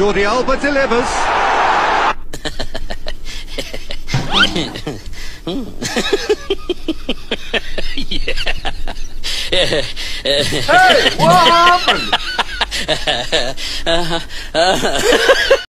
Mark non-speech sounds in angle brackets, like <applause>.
Jordi Alba delivers. <laughs> Hey, what happened? <laughs> Uh-huh. Uh-huh.